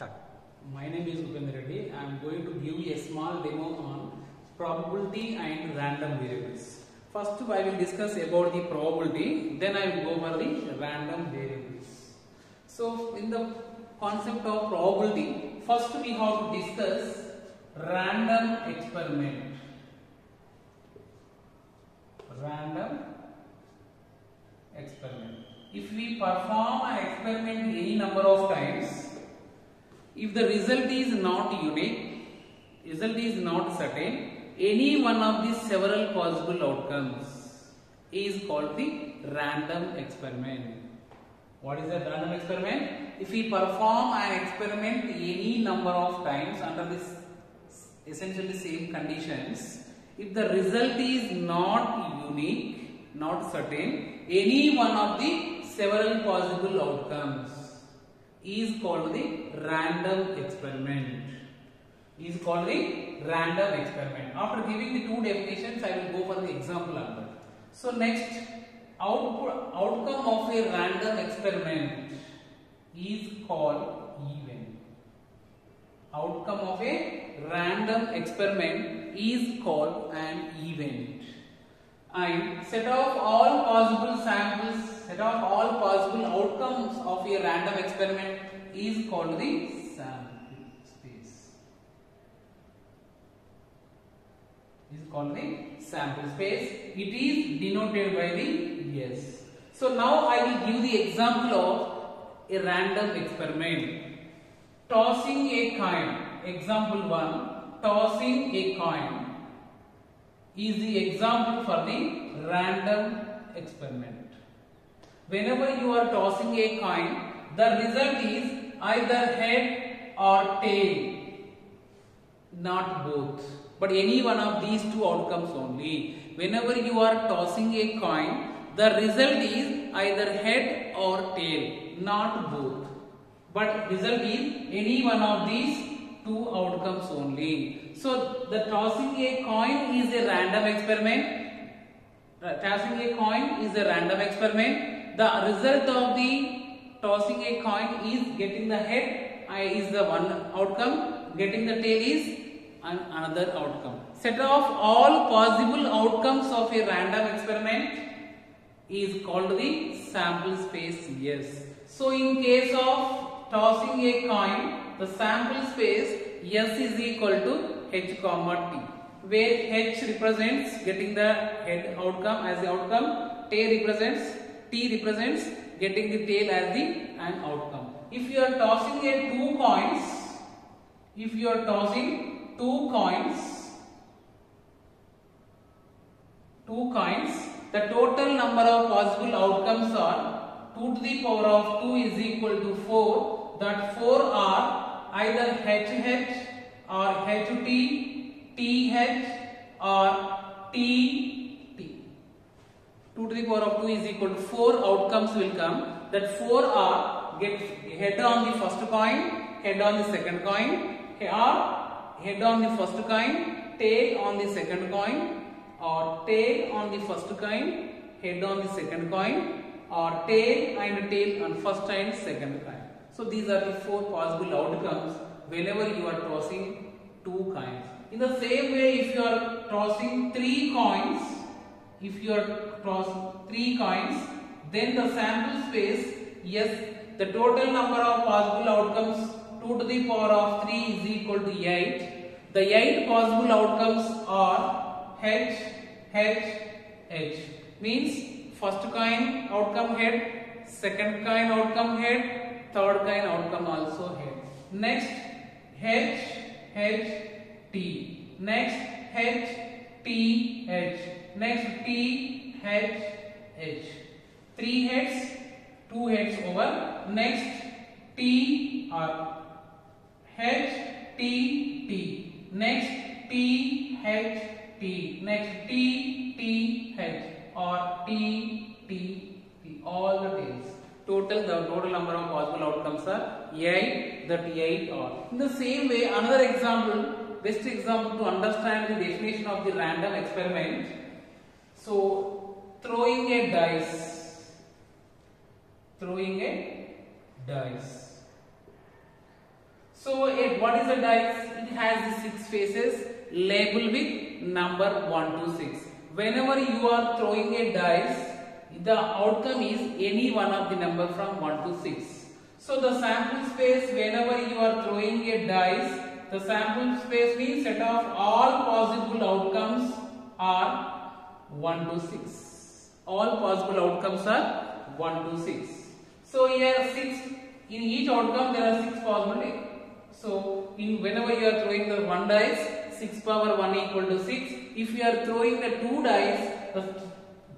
Start. My name is Upendra Reddy. I am going to give you a small demo on probability and random variables. First, I will discuss about the probability. Then I will go over the random variables. So, in the concept of probability, first we have to discuss random experiment. Random experiment. If we perform an experiment any number of times, if the result is not unique, result is not certain, any one of the several possible outcomes is called the random experiment. What is a random experiment? If we perform an experiment any number of times under this essentially same conditions, if the result is not unique, not certain, any one of the several possible outcomes is called the random experiment. Is called the random experiment. After giving the two definitions, I will go for the example that. So next, output outcome of a random experiment is called event. Outcome of a random experiment is called an event. And set of all possible samples, set of all possible outcomes of a random experiment is called the sample space. Is called the sample space. It is denoted by the S. So now I will give the example of a random experiment. Tossing a coin. Example 1. Tossing a coin is the example for the random experiment. Whenever you are tossing a coin, the result is either head or tail, not both, but any one of these two outcomes only. Whenever you are tossing a coin, the result is either head or tail, not both, but result is any one of these two outcomes only. So the tossing a coin is a random experiment. Tossing a coin is a random experiment. The result of the tossing a coin is getting the head is the one outcome. Getting the tail is an, another outcome. Set of all possible outcomes of a random experiment is called the sample space S. So in case of tossing a coin, the sample space S is equal to H comma T where H represents getting the head outcome as the outcome, t represents, T represents getting the tail as the an outcome. If you are tossing a two coins, if you are tossing two coins, two coins, the total number of possible outcomes are 2 to the power of 2 is equal to 4. That 4 are either HH or HT, TH or TT. 2 to the power of 2 is equal to 4 outcomes will come. That 4 are get head on the first coin, head on the second coin, or head on the first coin, tail on the second coin, or tail on the first coin, head on the second coin, or tail and tail on first and second coin. So these are the four possible outcomes whenever you are tossing two coins. In the same way, if you are tossing three coins, if you are tossing three coins, then the sample space, yes, the total number of possible outcomes 2 to the power of 3 is equal to 8. The 8 possible outcomes are H, H, H. Means first coin outcome head, second coin outcome head, third coin outcome also head. Next H, H, T. Next H, T, H. Next T, H, H. Three heads, two heads over. Next T or H, T, T. Next T, H, T. Next T, T, H or T, T, T. All the tails. Total, the total number of possible outcomes are 8, that 8 are. In the same way, another example, best example to understand the definition of the random experiment. So, throwing a dice, throwing a dice. So eh, what is a dice? It has the six faces labeled with number 1 to 6. Whenever you are throwing a dice, the outcome is any one of the number from 1 to 6. So the sample space whenever you are throwing a dice, the sample space means set of all possible outcomes are 1 to 6. All possible outcomes are 1 to 6. So here 6, in each outcome there are 6 possibilities. So in whenever you are throwing the one dice, 6 power 1 equal to 6. If you are throwing the two dice, the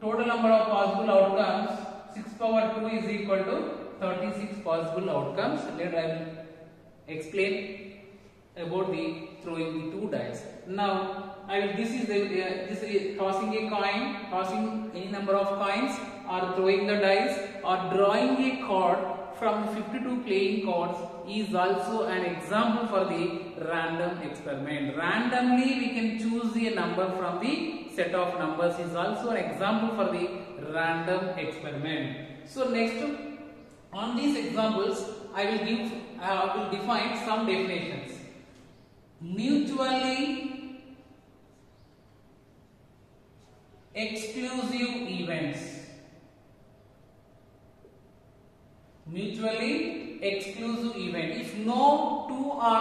total number of possible outcomes 6 power 2 is equal to 36 possible outcomes. Later I will explain about the throwing the two dice. Now I will this is the uh, this is tossing a coin, tossing any number of coins or throwing the dice or drawing a card from 52 playing cards is also an example for the random experiment. Randomly we can choose a number from the set of numbers is also an example for the random experiment. So next on these examples I will give I will define some definitions. Mutually exclusive events mutually exclusive event if no two or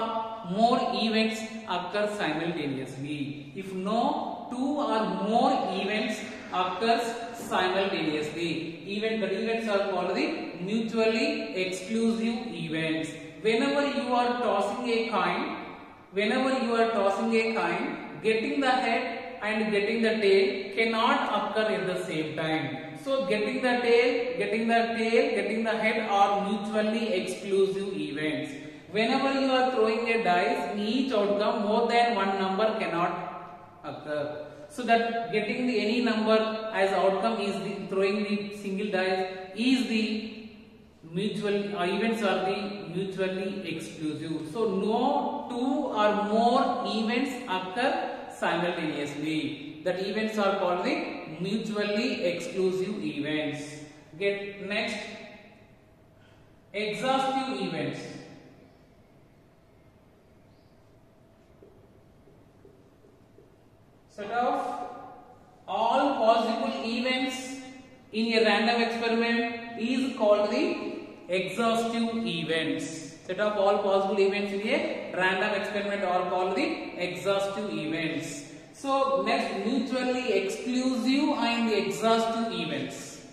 more events occur simultaneously if no two or more events occurs simultaneously. Event the events are called the mutually exclusive events. Whenever you are tossing a coin whenever you are tossing a coin getting the head and getting the tail cannot occur at the same time. So getting the tail, getting the tail, getting the head are mutually exclusive events. Whenever you are throwing a dice, in each outcome more than one number cannot occur. So that getting the any number as outcome is the throwing the single dice is the mutual uh, events are the mutually exclusive. So no two or more events occur simultaneously. That events are called the mutually exclusive events. Get next exhaustive events. Set of all possible events in a random experiment is called the exhaustive events. Set of all possible events in a random experiment are called the exhaustive events. So next mutually exclusive and the exhaustive events.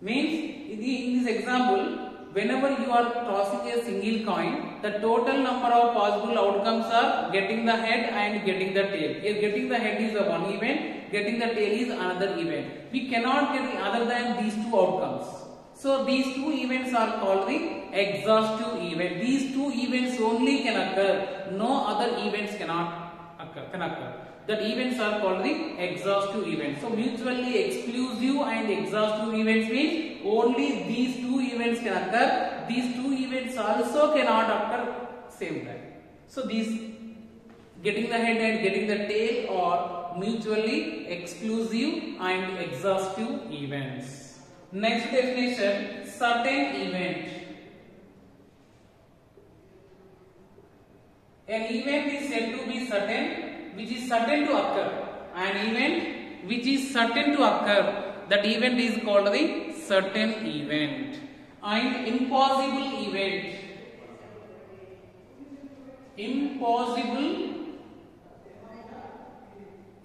Means in this example whenever you are tossing a single coin the total number of possible outcomes are getting the head and getting the tail. Here getting the head is one event, getting the tail is another event. We cannot get other than these two outcomes. So these two events are called the exhaustive event. These two events only can occur. No other events cannot occur. Can occur that events are called the exhaustive events. So mutually exclusive and exhaustive events means only these two events can occur. These two events also cannot occur same time. So these getting the head and getting the tail are mutually exclusive and exhaustive events. Next definition, certain event. An event is said to be certain which is certain to occur. An event which is certain to occur. That event is called the certain event. And impossible event. Impossible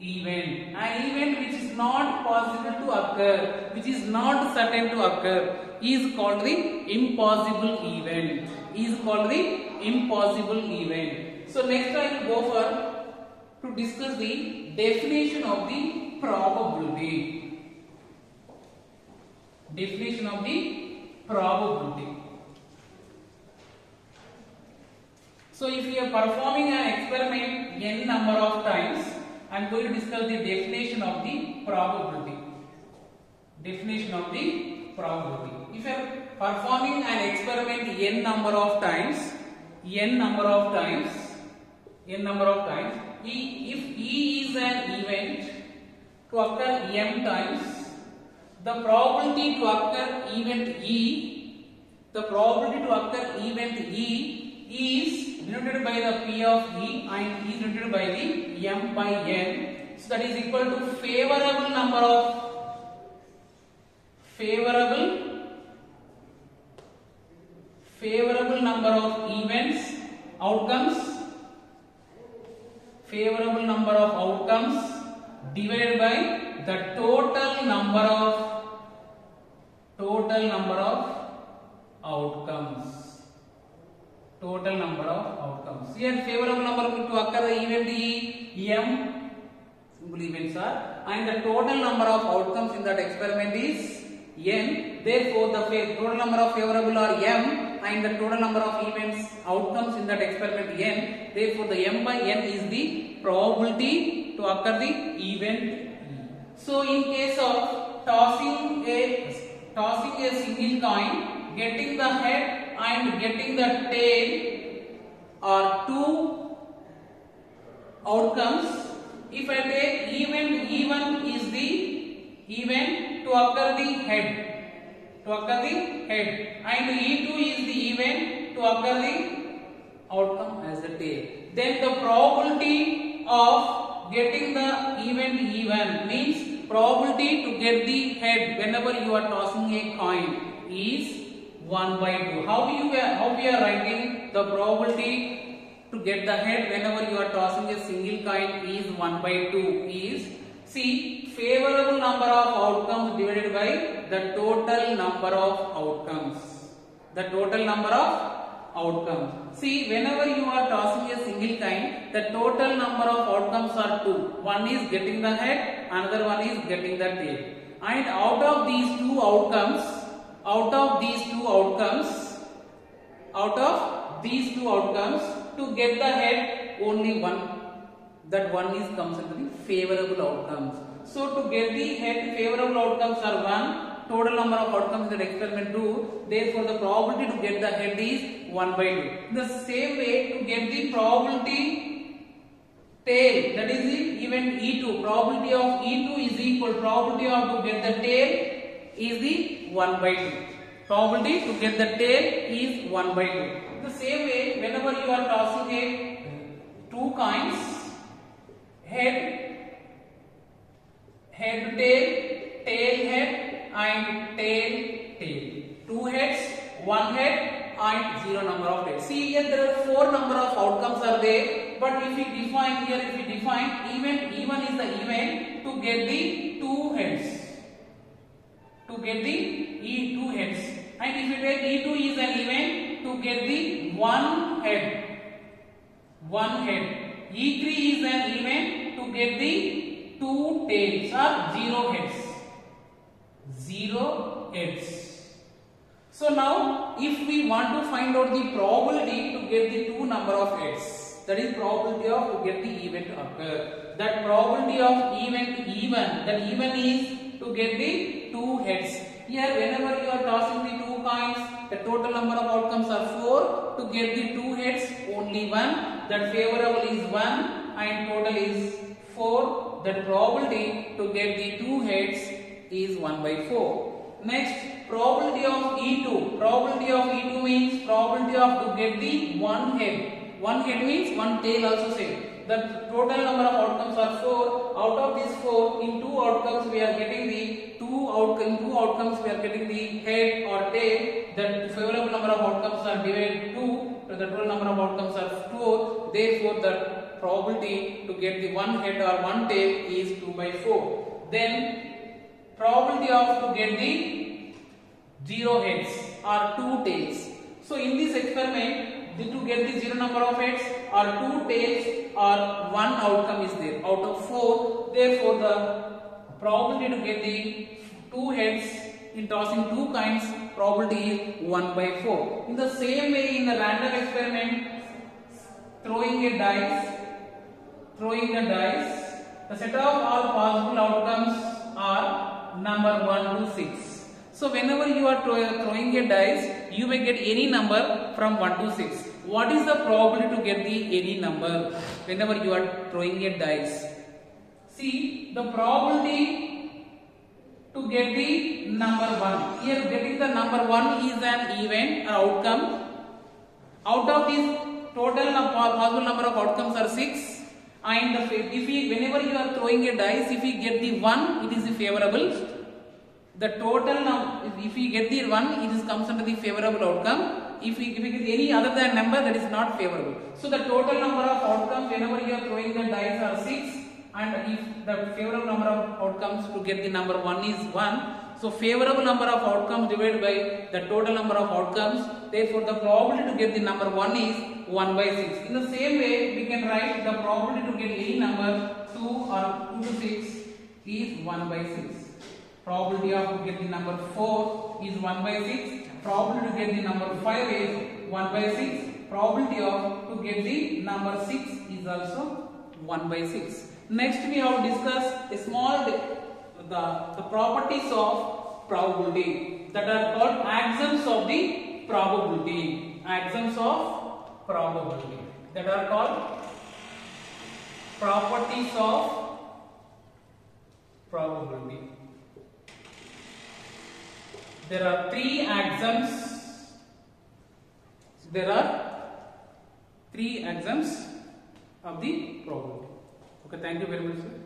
event. An event which is not possible to occur, which is not certain to occur, is called the impossible event. Is called the impossible event. So next I will go for to discuss the definition of the probability. Definition of the probability. So if we are performing an experiment n number of times, I am going to discuss the definition of the probability. Definition of the probability. If you are performing an experiment n number of times, n number of times, n number of times, E, if E is an event to occur m times, the probability to occur event E, the probability to occur event E is denoted by the P of E and E denoted by the M by N. So that is equal to favorable number of favorable favorable number of events outcomes favorable number of outcomes divided by the total number of total number of outcomes. Total number of outcomes. Here favorable number to occur the event e m events are. And the total number of outcomes in that experiment is n. Therefore the total number of favorable are m. And the total number of events outcomes in that experiment n. Therefore the m by n is the probability to occur the event so in case of tossing a tossing a single coin getting the head and getting the tail are two outcomes if i take event e1 is the event to occur the head to occur the head and E2 is the event to occur the outcome as the tail. Then the probability of getting the event E1 means probability to get the head whenever you are tossing a coin is 1 by 2. How you how we are writing the probability to get the head whenever you are tossing a single coin is 1 by 2 is see favorable number of outcomes divided by the total number of outcomes the total number of outcomes see whenever you are tossing a single coin the total number of outcomes are two. One is getting the head another one is getting the tail. And out of these two outcomes out of these two outcomes out of these two outcomes to get the head only one. That one is comes into the favorable outcomes. So to get the head favorable outcomes are one, total number of outcomes the experiment two. Therefore the probability to get the head is one by two. In the same way to get the probability tail that is the event E2 probability of E2 is equal probability of to get the tail is the 1 by 2 probability to get the tail is 1 by 2 the same way whenever you are tossing a two coins head head tail tail head and tail tail two heads one head and zero number of heads see here there are four number of outcomes are there but if we define here if we define event e1 is the event to get the two heads to get the e two heads and if we take e2 is an event to get the one head one head e3 is an event to get the two tails or zero heads zero heads. So now if we want to find out the probability to get the two number of heads that is probability of to get the event occur. That probability of event E1 that E1 is to get the two heads. Here whenever you are tossing the two coins the total number of outcomes are four. To get the two heads only one. That favorable is one and total is four. That probability to get the two heads is 1 by 4 next probability of e2 probability of e2 means probability of to get the one head. One head means one tail also same. The total number of outcomes are 4 out of these 4 in two outcomes we are getting the two out in two outcomes we are getting the head or tail. The favorable number of outcomes are divided 2 so the total number of outcomes are 4 therefore the probability to get the one head or one tail is 2 by 4 then probability of to get the zero heads or two tails. So in this experiment to get the zero number of heads or two tails or one outcome is there. Out of four therefore the probability to get the two heads in tossing two coins probability is 1 by 4 in the same way in the random experiment throwing a dice throwing a dice the set of all possible outcomes are number 1 to 6 so whenever you are throwing a dice you may get any number from 1 to 6 what is the probability to get the any number whenever you are throwing a dice? See the probability to get the number 1 here getting the number 1 is an event or outcome. Out of this total possible number of outcomes are 6 and if we whenever you are throwing a dice if we get the 1 it is favorable the total num if we get the 1 it is comes under the favorable outcome. If we, if get any other than number that is not favorable. So the total number of outcomes whenever you are throwing the dice are 6 and if the favorable number of outcomes to get the number 1 is 1 so favorable number of outcomes divided by the total number of outcomes therefore the probability to get the number 1 is 1 by 6 in the same way we can write the probability to get any number 2 or 2 to 6 is 1 by 6 probability of get the number 4 is 1 by 6 probability to get the number 5 is 1 by 6 probability of to get the number 6 is also 1 by 6 next we have discussed a small the, the properties of probability. That are called axioms of the probability. Axioms of probability. That are called properties of probability there are three axioms. There are three axioms of the probability. Okay thank you very much sir